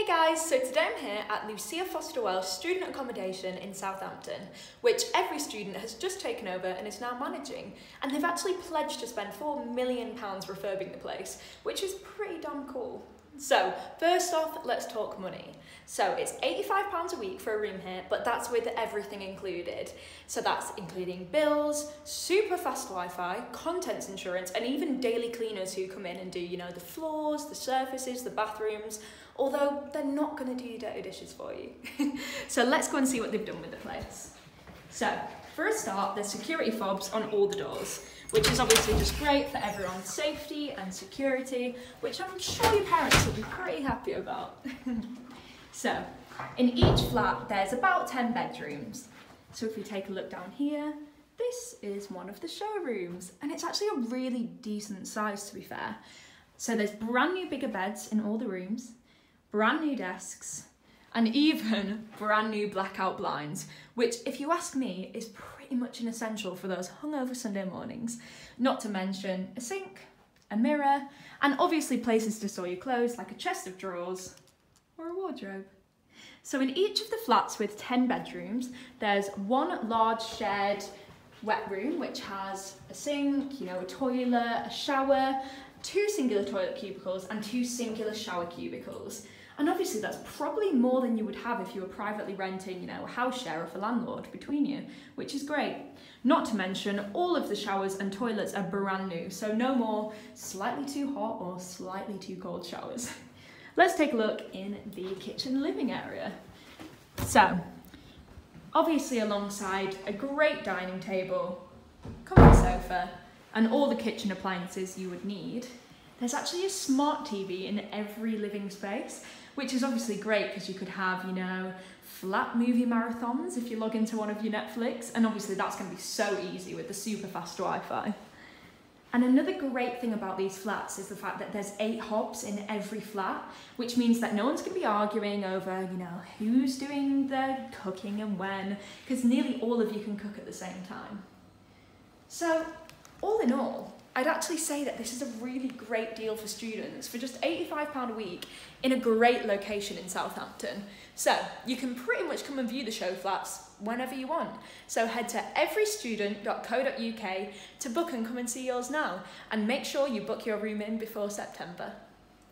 Hey guys, so today I'm here at Lucia Foster Welch Student Accommodation in Southampton, which every student has just taken over and is now managing. And they've actually pledged to spend £4 million refurbing the place, which is pretty damn cool. So, first off, let's talk money. So, it's £85 a week for a room here, but that's with everything included. So, that's including bills, super fast Wi Fi, contents insurance, and even daily cleaners who come in and do, you know, the floors, the surfaces, the bathrooms, although they're not going to do dirty dishes for you. so, let's go and see what they've done with the place. So, for a start, there's security fobs on all the doors, which is obviously just great for everyone's safety and security, which I'm sure your parents will be pretty happy about. so, in each flat, there's about 10 bedrooms. So if we take a look down here, this is one of the showrooms, and it's actually a really decent size to be fair. So there's brand new bigger beds in all the rooms, brand new desks, and even brand new blackout blinds, which, if you ask me, is pretty much an essential for those hungover Sunday mornings. Not to mention a sink, a mirror, and obviously places to store your clothes like a chest of drawers or a wardrobe. So, in each of the flats with 10 bedrooms, there's one large shared wet room which has a sink, you know, a toilet, a shower, two singular toilet cubicles, and two singular shower cubicles. And obviously that's probably more than you would have if you were privately renting, you know, a house share of a landlord between you, which is great. Not to mention, all of the showers and toilets are brand new, so no more slightly too hot or slightly too cold showers. Let's take a look in the kitchen living area. So, obviously alongside a great dining table, comfy sofa, and all the kitchen appliances you would need, there's actually a smart TV in every living space which is obviously great because you could have, you know, flat movie marathons if you log into one of your Netflix, and obviously that's going to be so easy with the super fast Wi Fi. And another great thing about these flats is the fact that there's eight hobs in every flat, which means that no one's going to be arguing over, you know, who's doing the cooking and when, because nearly all of you can cook at the same time. So, all in all, I'd actually say that this is a really great deal for students for just £85 a week in a great location in Southampton. So you can pretty much come and view the show flats whenever you want. So head to everystudent.co.uk to book and come and see yours now and make sure you book your room in before September.